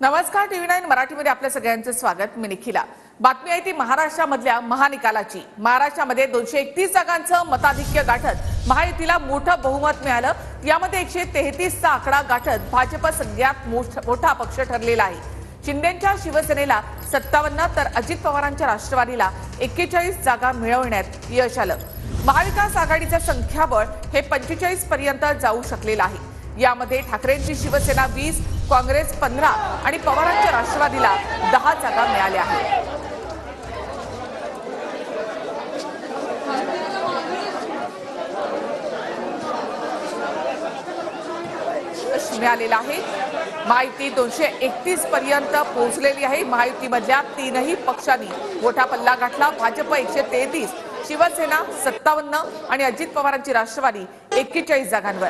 नमस्कार TV nine मराठीमध्ये आपल्या सगळ्यांचं स्वागत. मी निखिला. बातमी आहे ती महाराष्ट्रामधल्या महानिकालाची. महाराष्ट्रामध्ये दोनशे एकतीस जागांचं मताधिक्य गाठत महायुतीला मोठं बहुमत मिळालं. यामध्ये एकशे तेहतीसचा आकडा गाठत भाजप सगळ्यात मोठ- मोठा पक्ष ठरलेला आहे. शिंदेच्या शिवसेनेला सत्तावन्न तर अजित पवारांच्या राष्ट्रवादीला एक्केचाळीस जागा मिळवण्यात यश आलं. महाविकास आघाडीचं संख्याबळ हे पंचेचाळीस पर्यंत जाऊ शकलेलं आहे. यामध्ये ठाकरेंची शिवसेना वीस काँग्रेस पंधरा आणि पवारांच्या राष्ट्रवादीला दहा जागा मिळाल्या आहेत. मिळालेला आहे. माहिती दोनशे एकतीस पर्यंत पोहोचलेली आहे. माहितीमधल्या तीनही पक्षांनी मोठा पल्ला गाठला. भाजप एकशे तेहतीस शिवसेना सत्तावन्न आणि अजित पवारांची राष्ट्रवादी एक्केचाळीस जागांवर.